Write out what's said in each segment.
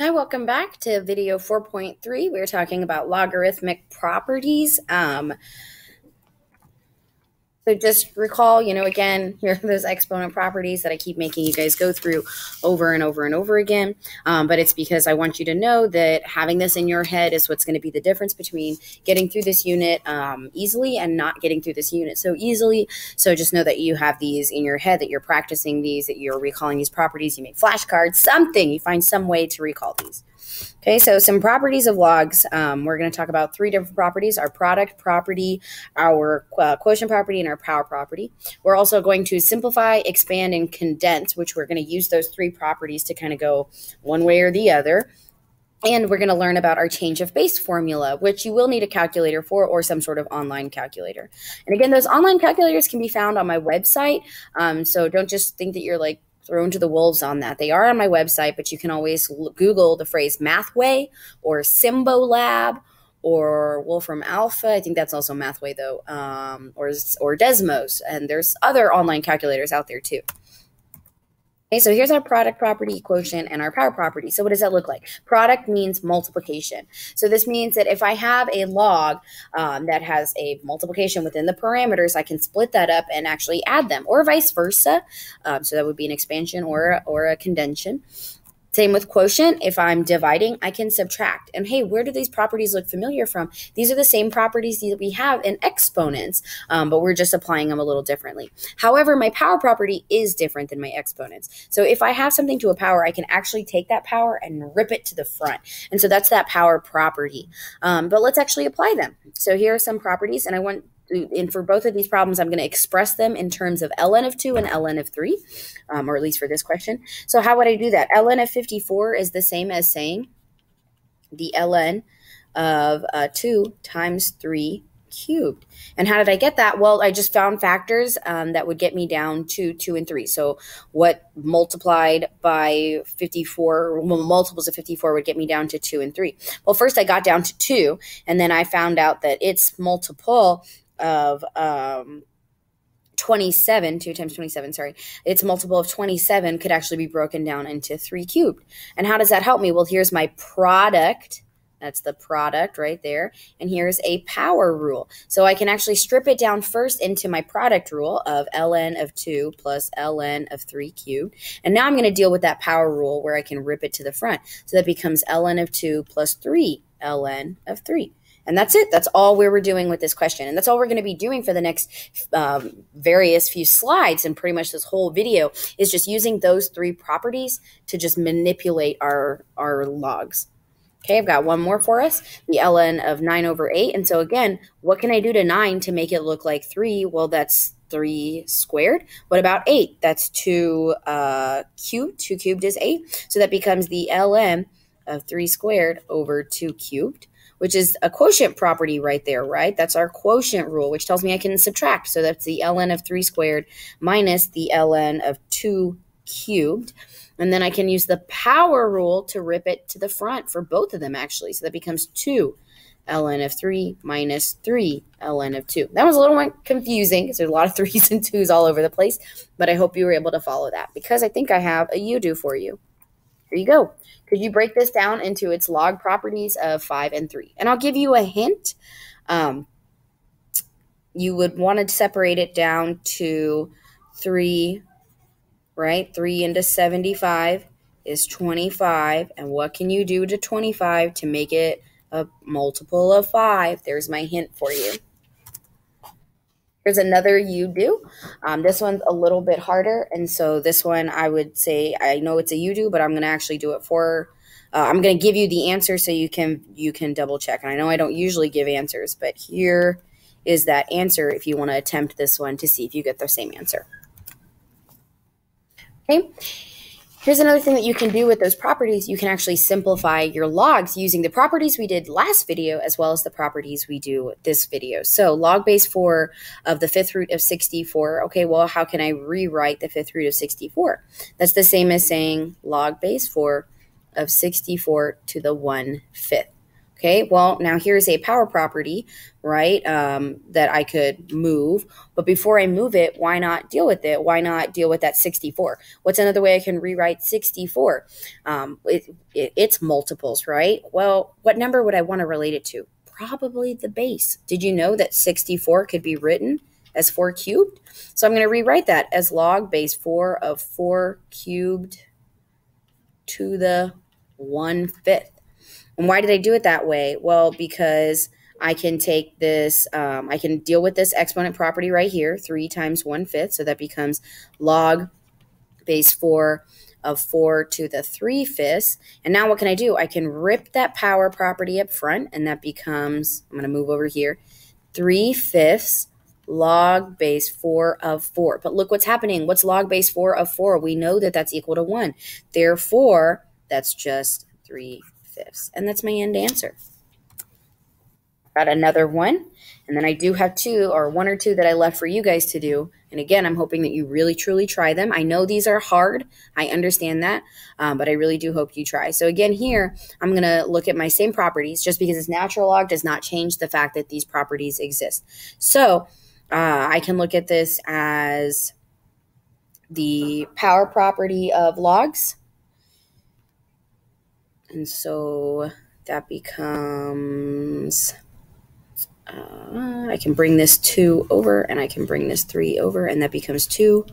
Hi, welcome back to video 4.3. We're talking about logarithmic properties. Um, so just recall, you know, again, here are those exponent properties that I keep making you guys go through over and over and over again. Um, but it's because I want you to know that having this in your head is what's going to be the difference between getting through this unit um, easily and not getting through this unit so easily. So just know that you have these in your head, that you're practicing these, that you're recalling these properties. You make flashcards, something. You find some way to recall these. Okay, so some properties of logs. Um, we're going to talk about three different properties our product property, our uh, quotient property, and our power property. We're also going to simplify, expand, and condense, which we're going to use those three properties to kind of go one way or the other. And we're going to learn about our change of base formula, which you will need a calculator for or some sort of online calculator. And again, those online calculators can be found on my website. Um, so don't just think that you're like thrown to the wolves on that. They are on my website, but you can always Google the phrase Mathway or Symbolab or Wolfram Alpha. I think that's also Mathway though, um, or or Desmos, and there's other online calculators out there too. Okay, so here's our product property quotient and our power property. So what does that look like? Product means multiplication. So this means that if I have a log um, that has a multiplication within the parameters, I can split that up and actually add them, or vice versa. Um, so that would be an expansion or, or a condension. Same with quotient. If I'm dividing, I can subtract. And hey, where do these properties look familiar from? These are the same properties that we have in exponents, um, but we're just applying them a little differently. However, my power property is different than my exponents. So if I have something to a power, I can actually take that power and rip it to the front. And so that's that power property. Um, but let's actually apply them. So here are some properties, and I want and for both of these problems, I'm going to express them in terms of ln of 2 and ln of 3, um, or at least for this question. So how would I do that? ln of 54 is the same as saying the ln of uh, 2 times 3 cubed. And how did I get that? Well, I just found factors um, that would get me down to 2 and 3. So what multiplied by 54, well, multiples of 54 would get me down to 2 and 3. Well, first I got down to 2, and then I found out that its multiple of um, 27, 2 times 27, sorry, its multiple of 27 could actually be broken down into 3 cubed. And how does that help me? Well, here's my product. That's the product right there. And here's a power rule. So I can actually strip it down first into my product rule of ln of 2 plus ln of 3 cubed. And now I'm going to deal with that power rule where I can rip it to the front. So that becomes ln of 2 plus 3 ln of 3. And that's it. That's all we were doing with this question. And that's all we're going to be doing for the next um, various few slides and pretty much this whole video is just using those three properties to just manipulate our, our logs. Okay, I've got one more for us, the ln of 9 over 8. And so again, what can I do to 9 to make it look like 3? Well, that's 3 squared. What about 8? That's 2 uh, cubed. 2 cubed is 8. So that becomes the ln of 3 squared over 2 cubed which is a quotient property right there, right? That's our quotient rule, which tells me I can subtract. So that's the ln of 3 squared minus the ln of 2 cubed. And then I can use the power rule to rip it to the front for both of them, actually. So that becomes 2 ln of 3 minus 3 ln of 2. That was a little confusing because there's a lot of 3's and 2's all over the place, but I hope you were able to follow that because I think I have a you do for you. Here you go. Could you break this down into its log properties of 5 and 3? And I'll give you a hint. Um, you would want to separate it down to 3, right? 3 into 75 is 25. And what can you do to 25 to make it a multiple of 5? There's my hint for you. Here's another you do. Um, this one's a little bit harder. And so this one, I would say, I know it's a you do, but I'm going to actually do it for uh, I'm going to give you the answer so you can you can double check. And I know I don't usually give answers, but here is that answer if you want to attempt this one to see if you get the same answer. Okay. Here's another thing that you can do with those properties. You can actually simplify your logs using the properties we did last video as well as the properties we do this video. So log base 4 of the fifth root of 64. Okay, well, how can I rewrite the fifth root of 64? That's the same as saying log base 4 of 64 to the 1 fifth. Okay, well, now here's a power property, right, um, that I could move. But before I move it, why not deal with it? Why not deal with that 64? What's another way I can rewrite 64? Um, it, it, it's multiples, right? Well, what number would I want to relate it to? Probably the base. Did you know that 64 could be written as 4 cubed? So I'm going to rewrite that as log base 4 of 4 cubed to the 1 fifth. And why did I do it that way? Well, because I can take this, um, I can deal with this exponent property right here, 3 times 1 fifth. So that becomes log base 4 of 4 to the 3 fifths. And now what can I do? I can rip that power property up front, and that becomes, I'm going to move over here, 3 fifths log base 4 of 4. But look what's happening. What's log base 4 of 4? We know that that's equal to 1. Therefore, that's just 3 And that's my end answer. Got another one. And then I do have two or one or two that I left for you guys to do. And again, I'm hoping that you really truly try them. I know these are hard. I understand that. Um, but I really do hope you try. So again, here, I'm going to look at my same properties. Just because it's natural log does not change the fact that these properties exist. So uh, I can look at this as the power property of logs. And so that becomes, uh, I can bring this 2 over and I can bring this 3 over, and that becomes 2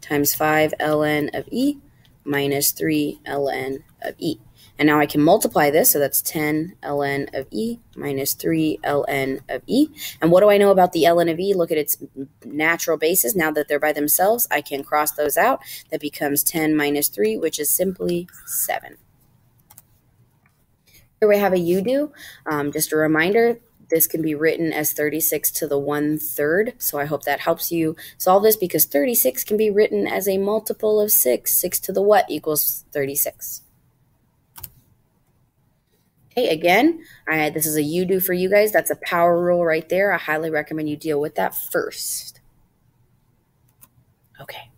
times 5 ln of e minus 3 ln of e. And now I can multiply this, so that's 10 ln of e minus 3 ln of e. And what do I know about the ln of e? Look at its natural bases. Now that they're by themselves, I can cross those out. That becomes 10 minus 3, which is simply 7. Here we have a you do. Um, just a reminder, this can be written as 36 to the 1 third. So I hope that helps you solve this because 36 can be written as a multiple of 6. 6 to the what equals 36. Okay, again, I, this is a you do for you guys. That's a power rule right there. I highly recommend you deal with that first. Okay.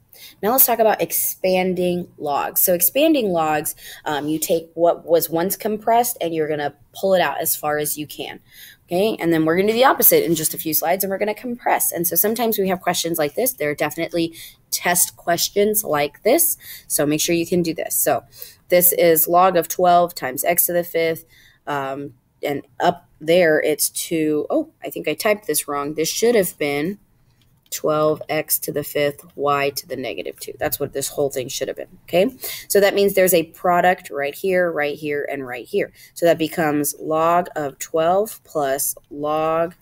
Now let's talk about expanding logs. So expanding logs, um, you take what was once compressed and you're going to pull it out as far as you can. Okay, and then we're going to do the opposite in just a few slides and we're going to compress. And so sometimes we have questions like this. There are definitely test questions like this. So make sure you can do this. So this is log of 12 times x to the fifth. Um, and up there it's 2. Oh, I think I typed this wrong. This should have been 12x to the fifth, y to the negative 2. That's what this whole thing should have been, okay? So that means there's a product right here, right here, and right here. So that becomes log of 12 plus log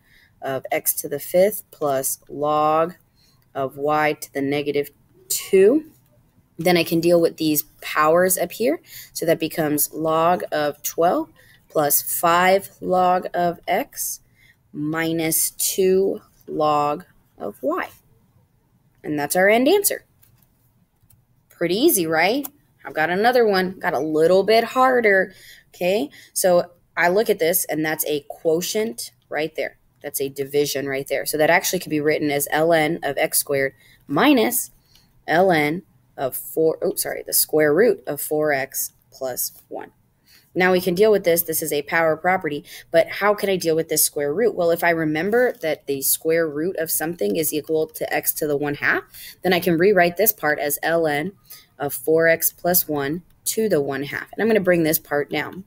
of x to the fifth plus log of y to the negative 2. Then I can deal with these powers up here. So that becomes log of 12 plus 5 log of x minus 2 log of y. And that's our end answer. Pretty easy, right? I've got another one, got a little bit harder. Okay, so I look at this and that's a quotient right there. That's a division right there. So that actually could be written as ln of x squared minus ln of 4, oh, sorry, the square root of 4x plus 1. Now we can deal with this. This is a power property, but how can I deal with this square root? Well, if I remember that the square root of something is equal to x to the 1 half, then I can rewrite this part as ln of 4x plus 1 to the 1 half. And I'm going to bring this part down.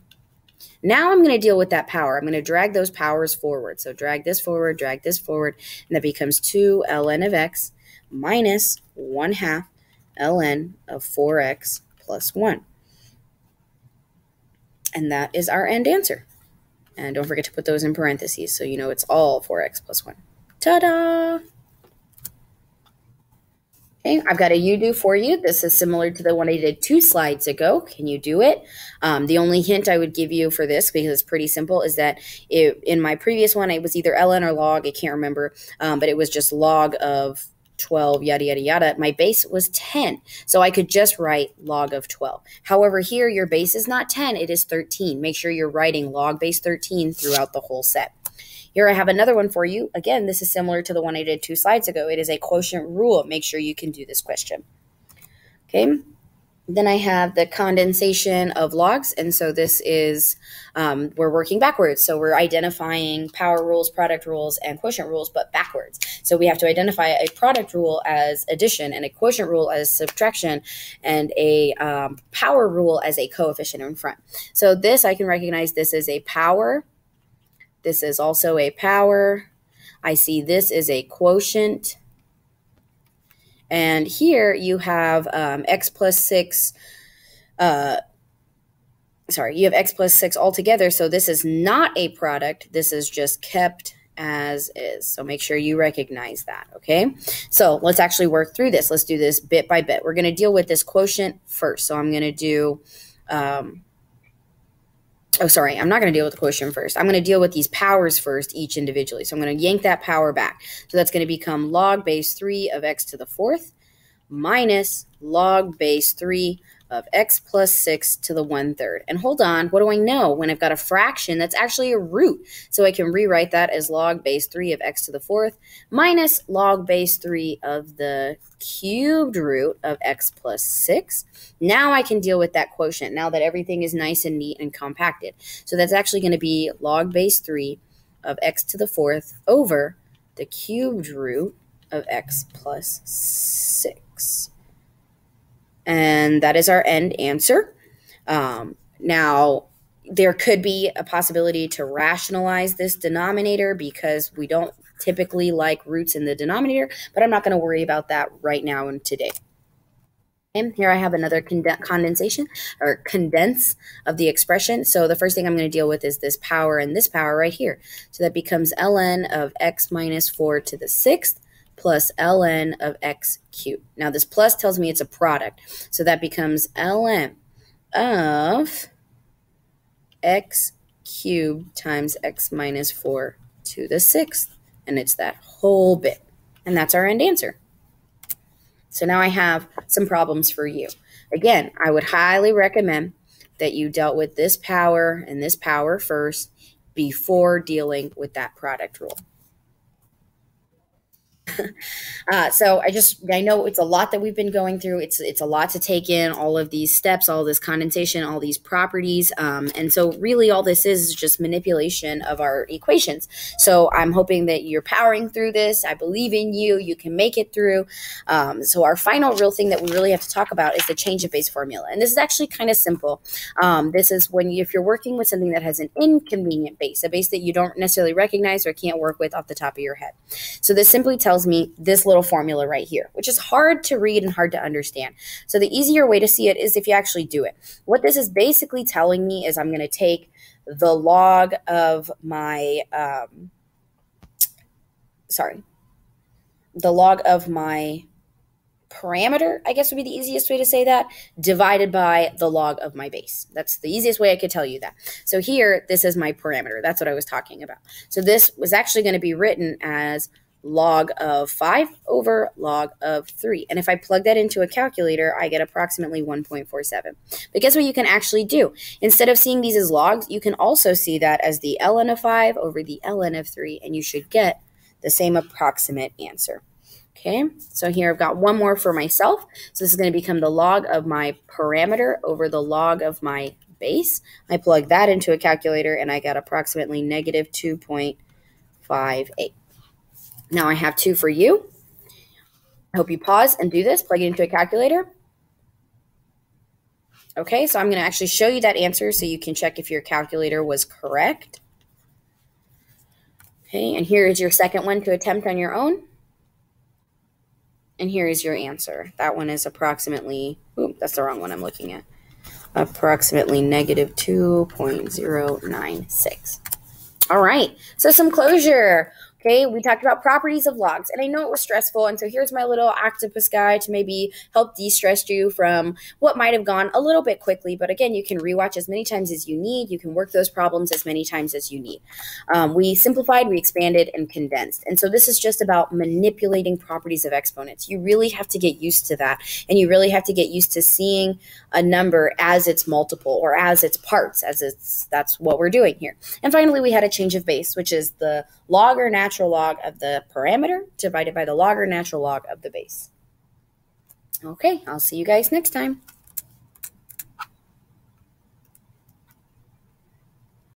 Now I'm going to deal with that power. I'm going to drag those powers forward. So drag this forward, drag this forward, and that becomes 2 ln of x minus 1 half ln of 4x plus 1. And that is our end answer. And don't forget to put those in parentheses so you know it's all 4x plus 1. Ta-da! Okay, I've got a you do for you. This is similar to the one I did two slides ago. Can you do it? Um, the only hint I would give you for this, because it's pretty simple, is that it, in my previous one, it was either ln or log. I can't remember, um, but it was just log of 12, yada, yada, yada. My base was 10. So I could just write log of 12. However, here your base is not 10, it is 13. Make sure you're writing log base 13 throughout the whole set. Here I have another one for you. Again, this is similar to the one I did two slides ago. It is a quotient rule. Make sure you can do this question. Okay. Then I have the condensation of logs. And so this is, um, we're working backwards. So we're identifying power rules, product rules, and quotient rules, but backwards. So we have to identify a product rule as addition and a quotient rule as subtraction and a um, power rule as a coefficient in front. So this, I can recognize this is a power. This is also a power. I see this is a quotient. And here you have um, x plus 6, uh, sorry, you have x plus 6 altogether. So this is not a product. This is just kept as is. So make sure you recognize that, okay? So let's actually work through this. Let's do this bit by bit. We're going to deal with this quotient first. So I'm going to do um, oh sorry i'm not going to deal with the quotient first. I'm going to deal with these powers first each individually. So i'm going to yank that power back. So that's going to become log base 3 of x to the fourth minus log base 3 of x plus 6 to the 1 third. And hold on, what do I know when I've got a fraction that's actually a root? So I can rewrite that as log base 3 of x to the 4th minus log base 3 of the cubed root of x plus 6. Now I can deal with that quotient now that everything is nice and neat and compacted. So that's actually going to be log base 3 of x to the 4th over the cubed root of x plus 6 and that is our end answer. Um, now, there could be a possibility to rationalize this denominator because we don't typically like roots in the denominator, but I'm not going to worry about that right now and today. And here I have another condensation or condense of the expression. So the first thing I'm going to deal with is this power and this power right here. So that becomes ln of x minus 4 to the sixth plus ln of x cubed. Now this plus tells me it's a product. So that becomes ln of x cubed times x minus 4 to the sixth. And it's that whole bit. And that's our end answer. So now I have some problems for you. Again, I would highly recommend that you dealt with this power and this power first before dealing with that product rule. Uh, so I just I know it's a lot that we've been going through. It's it's a lot to take in all of these steps, all this condensation, all these properties, um, and so really all this is, just manipulation of our equations. So I'm hoping that you're powering through this. I believe in you. You can make it through. Um, so our final real thing that we really have to talk about is the change of base formula, and this is actually kind of simple. Um, this is when you, if you're working with something that has an inconvenient base, a base that you don't necessarily recognize or can't work with off the top of your head. So this simply tells tells me this little formula right here, which is hard to read and hard to understand. So the easier way to see it is if you actually do it. What this is basically telling me is I'm going to take the log of my, um, sorry, the log of my parameter, I guess would be the easiest way to say that, divided by the log of my base. That's the easiest way I could tell you that. So here, this is my parameter. That's what I was talking about. So this was actually going to be written as log of 5 over log of 3. And if I plug that into a calculator, I get approximately 1.47. But guess what you can actually do? Instead of seeing these as logs, you can also see that as the ln of 5 over the ln of 3, and you should get the same approximate answer. Okay, so here I've got one more for myself. So this is going to become the log of my parameter over the log of my base. I plug that into a calculator, and I got approximately negative 2.58. Now I have two for you. I hope you pause and do this, plug it into a calculator. Okay, so I'm going to actually show you that answer so you can check if your calculator was correct. Okay, and here is your second one to attempt on your own. And here is your answer. That one is approximately, ooh, that's the wrong one I'm looking at. Approximately negative 2.096. All right, so some closure. Okay, we talked about properties of logs, and I know it was stressful. And so here's my little octopus guide to maybe help de stress you from what might have gone a little bit quickly. But again, you can rewatch as many times as you need. You can work those problems as many times as you need. Um, we simplified, we expanded, and condensed. And so this is just about manipulating properties of exponents. You really have to get used to that. And you really have to get used to seeing a number as its multiple or as its parts, as it's that's what we're doing here. And finally, we had a change of base, which is the log or natural log of the parameter divided by the log or natural log of the base. Okay, I'll see you guys next time.